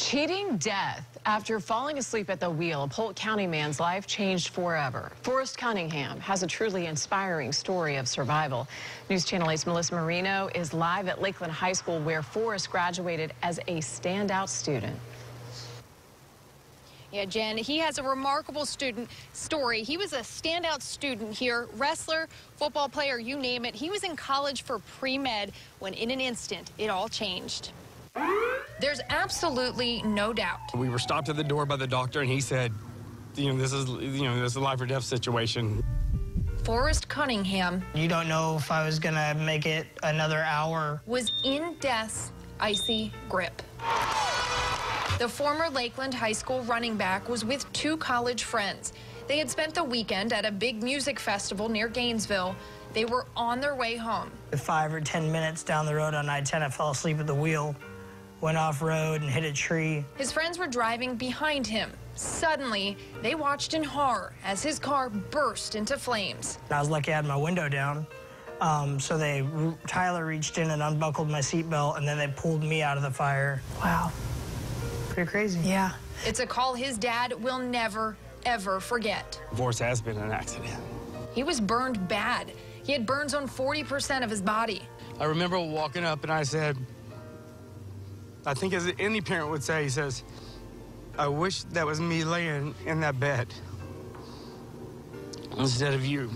Cheating death. After falling asleep at the wheel, a Polk County man's life changed forever. Forrest Cunningham has a truly inspiring story of survival. News Channel 8's Melissa Marino is live at Lakeland High School where Forrest graduated as a standout student. Yeah, Jen, he has a remarkable student story. He was a standout student here, wrestler, football player, you name it. He was in college for pre-med when in an instant, it all changed. There's absolutely no doubt. We were stopped at the door by the doctor, and he said, you know, this is, you know, this is a life or death situation. Forrest Cunningham. You don't know if I was gonna make it another hour. Was in death's icy grip. The former Lakeland High School running back was with two college friends. They had spent the weekend at a big music festival near Gainesville. They were on their way home. Five or 10 minutes down the road on I-10, I fell asleep at the wheel went off road and hit a tree. His friends were driving behind him. Suddenly, they watched in horror as his car burst into flames. I was lucky I had my window down. Um, so they, Tyler reached in and unbuckled my seatbelt, and then they pulled me out of the fire. Wow. Pretty crazy. Yeah. It's a call his dad will never, ever forget. Divorce has been an accident. He was burned bad. He had burns on 40% of his body. I remember walking up and I said, I think as any parent would say, he says, I wish that was me laying in that bed instead of you.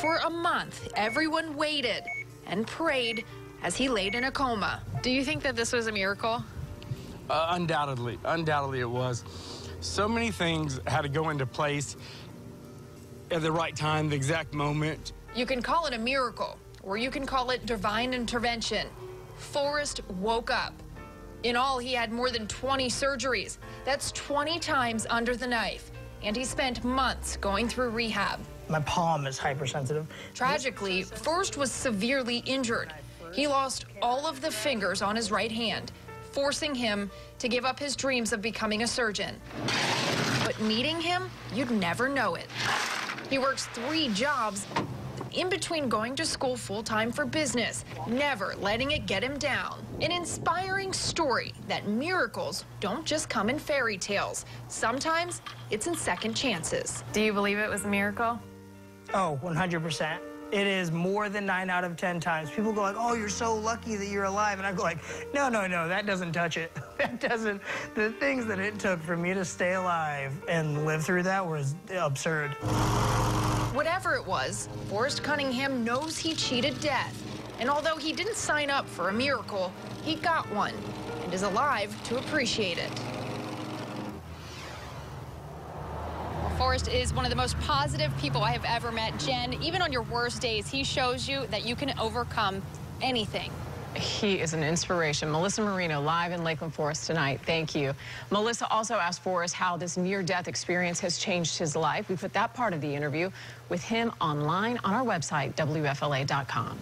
For a month, everyone waited and prayed as he laid in a coma. Do you think that this was a miracle? Uh, undoubtedly, undoubtedly it was. So many things had to go into place at the right time, the exact moment. You can call it a miracle, or you can call it divine intervention. Forrest woke up in all, he had more than 20 surgeries. That's 20 times under the knife. And he spent months going through rehab. My palm is hypersensitive. Tragically, Forrest was severely injured. He lost all of the fingers on his right hand, forcing him to give up his dreams of becoming a surgeon. But meeting him, you'd never know it. He works three jobs in between going to school full time for business, never letting it get him down. An inspiring story that miracles don't just come in fairy tales. Sometimes it's in second chances. Do you believe it was a miracle? Oh, 100%. It is more than nine out of 10 times. People go like, oh, you're so lucky that you're alive. And I go like, no, no, no, that doesn't touch it. that doesn't, the things that it took for me to stay alive and live through that was absurd. Whatever it was, Forrest Cunningham knows he cheated death. And although he didn't sign up for a miracle, he got one and is alive to appreciate it. Forrest is one of the most positive people I have ever met. Jen, even on your worst days, he shows you that you can overcome anything. He is an inspiration. Melissa Marino live in Lakeland Forrest tonight. Thank you. Melissa also asked for us how this near-death experience has changed his life. We put that part of the interview with him online on our website, WFLA.com.